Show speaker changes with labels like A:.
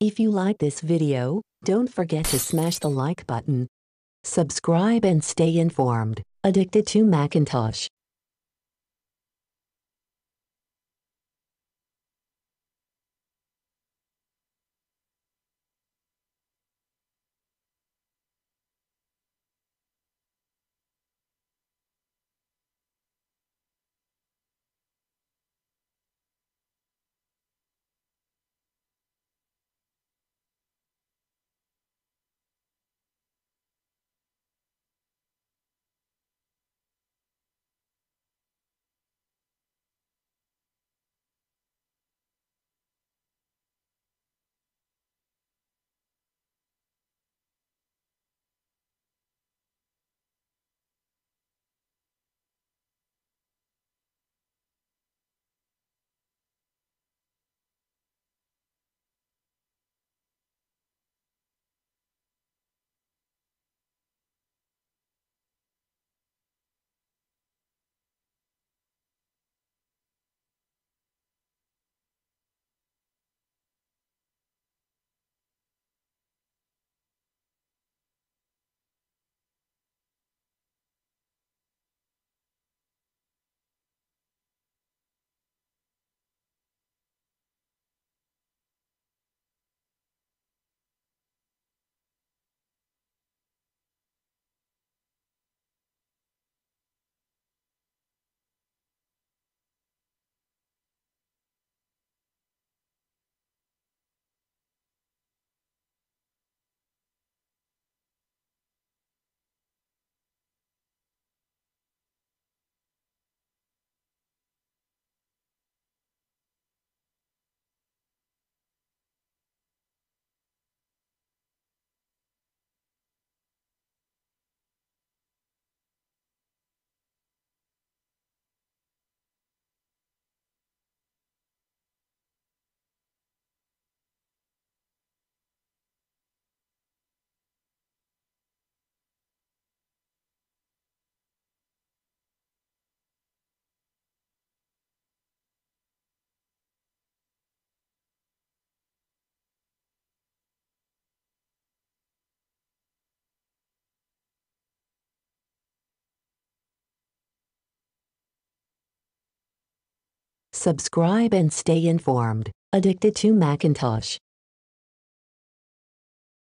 A: If you like this video, don't forget to smash the like button. Subscribe and stay informed. Addicted to Macintosh. Subscribe and stay informed. Addicted to Macintosh.